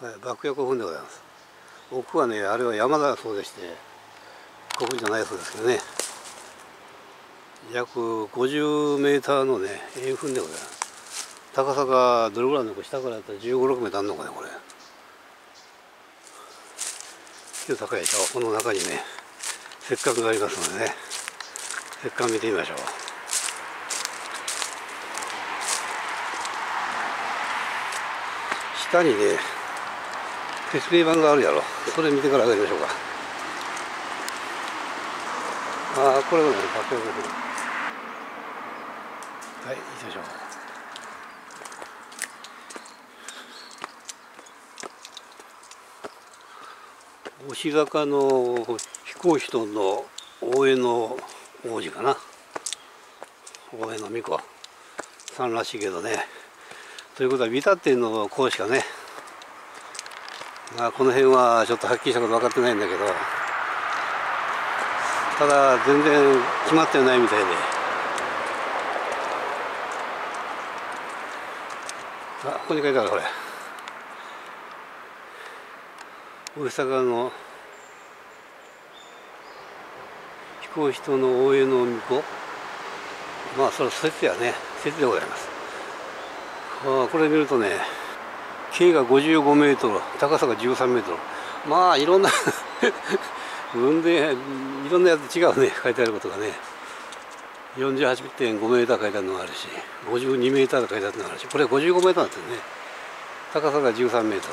爆薬古墳でございます。奥はねあれは山だそうでして古墳じゃないそうですけどね。約50メーターのね円墳でございます。高さがどれぐらいのか下からやったら1 5 6メーターあるのかねこれ。結構高いでしょこの中にね石棺がありますのでね。石棺見てみましょう。下にね説明板があるやろ。それ見てから上がりましょうか。ああこれがね爆薬はい行きましょう。押坂の彦人の大江の王子かな。大江の巫女。さんらしいけどね。ということは見たっていうのこうしかねまあこの辺はちょっとはっきりしたこと分かってないんだけどただ全然決まってないみたいで。あここに書いてあるこれ。大阪の飛行人の大江の巫女まあそれは説やね。説でございます。あこれ見るとね径が55メートル高さが13メートル。まあいろんな 分でいろんなやつ違うね。書いてあることがね。48.5メーター書いてあるのがあるし52メーター書いてあるのがあるしこれ55メーターなんですよね。高さが13メート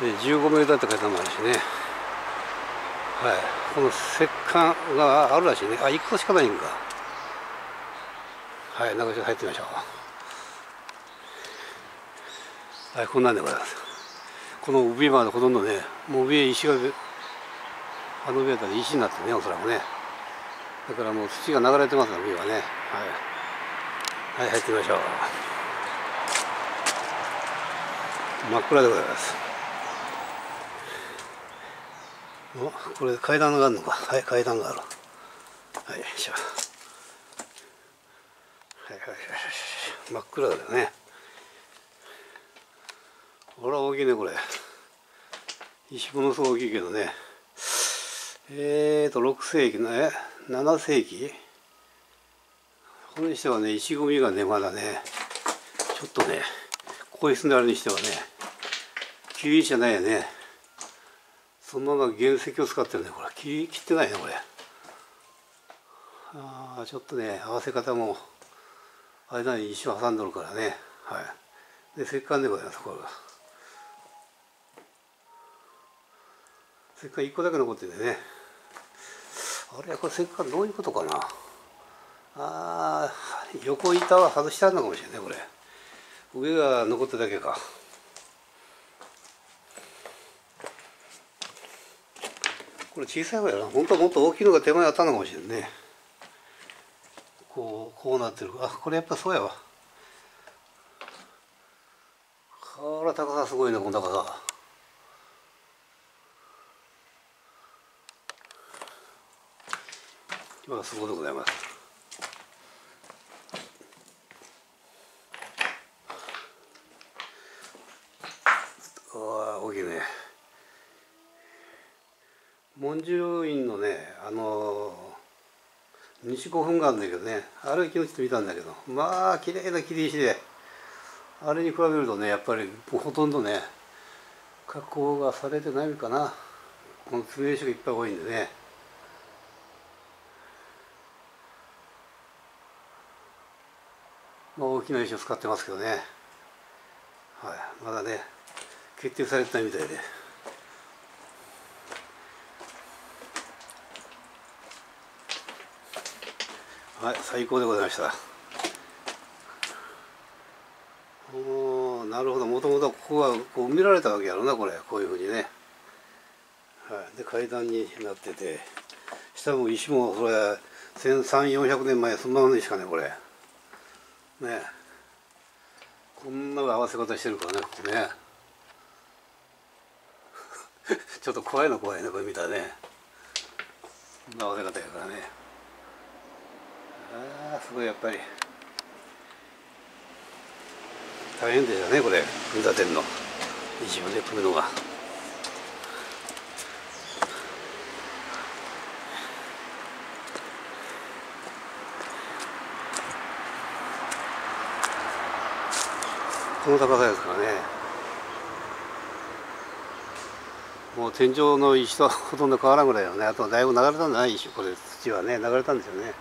ル。で15メーターって書いてあるのもあるしね。はい。この石棺があるらしいね。あ1個しかないんか。はい中に入ってみましょう。はいこんなんでございます。この上までほとんどねもう上石があの上だ石になってねおそらくね。だからもう土が流れてますね上はね。はい、はい、入ってみましょう。真っ暗でございます。おこれ階段があるのか。はい階段がある。はいしょ。はいはいはい。真っ暗だよね。ほら大きいねこれ。石ものすごく大きいけどね。えーと6世紀のえ7世紀？これにしてはね石組みがねまだねちょっとねここに住んであるにしてはね切りじゃないよね。そのまま原石を使ってるねこれ。切り切ってないねこれ。ああちょっとね合わせ方も間に石を挟んでるからね。はい。で石棺でございますこれが石棺1個だけ残っててね。あれこれ石棺どういうことかな。あ横板は外してあるのかもしれないこれ。上が残っただけか。これ小さい方やな。本当はもっと大きいのが手前あったのかもしれんね。こうこうなってる。あこれやっぱそうやわ。これ高さすごいねこの高さ。まあそうでございます。あ大きいね。文殊院のねあの西古墳があるんだけどね。あれ昨日ちょっと見たんだけど。まあ綺麗な切り石で。あれに比べるとねやっぱりほとんどね加工がされてないかな。この詰め石がいっぱい多いんでね。まあ大きな石を使ってますけどね。はい。まだね決定されてないみたいで。はい最高でございました。おなるほど。もともとここはこう埋められたわけやろなこれ。こういうふうにね、はい、で階段になってて。下も石もそれ1300400年前そんなものにしかねこれ。ねこんな合わせ方してるからねここね ちょっと怖いの怖いねこれ見たらね。こんな合わせ方やからね。ああすごいやっぱり。大変でしたねこれ。組み立てるの自分で組むのが。この高さですからね。もう天井の石とほとんど変わらんぐらいよね。あとだいぶ流れたんじゃない石これ土はね流れたんですよね。